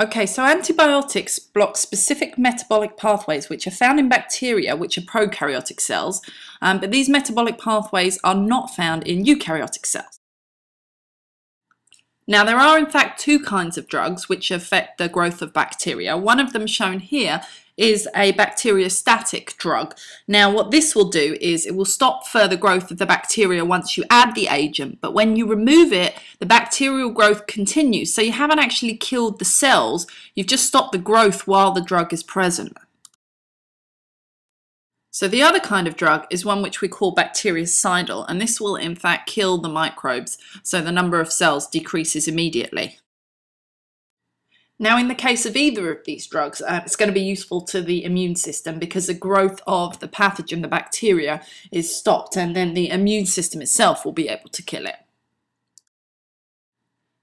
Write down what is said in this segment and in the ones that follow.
Okay, so antibiotics block specific metabolic pathways which are found in bacteria, which are prokaryotic cells, um, but these metabolic pathways are not found in eukaryotic cells. Now, there are in fact two kinds of drugs which affect the growth of bacteria. One of them shown here is a bacteriostatic drug. Now what this will do is it will stop further growth of the bacteria once you add the agent, but when you remove it, the bacterial growth continues. So you haven't actually killed the cells, you've just stopped the growth while the drug is present. So the other kind of drug is one which we call bactericidal, and this will in fact kill the microbes, so the number of cells decreases immediately. Now, in the case of either of these drugs, uh, it's going to be useful to the immune system because the growth of the pathogen, the bacteria, is stopped and then the immune system itself will be able to kill it.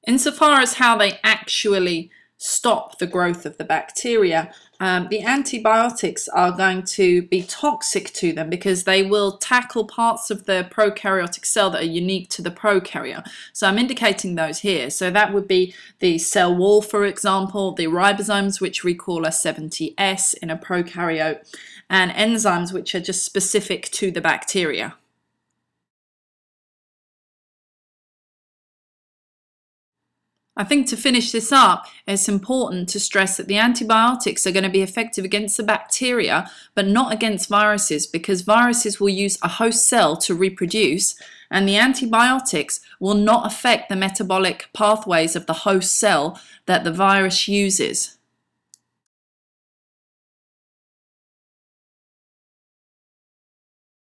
Insofar as how they actually stop the growth of the bacteria, um, the antibiotics are going to be toxic to them because they will tackle parts of the prokaryotic cell that are unique to the prokaryote. So I'm indicating those here. So that would be the cell wall, for example, the ribosomes, which we call R70S in a prokaryote, and enzymes, which are just specific to the bacteria. I think to finish this up, it's important to stress that the antibiotics are going to be effective against the bacteria, but not against viruses, because viruses will use a host cell to reproduce, and the antibiotics will not affect the metabolic pathways of the host cell that the virus uses.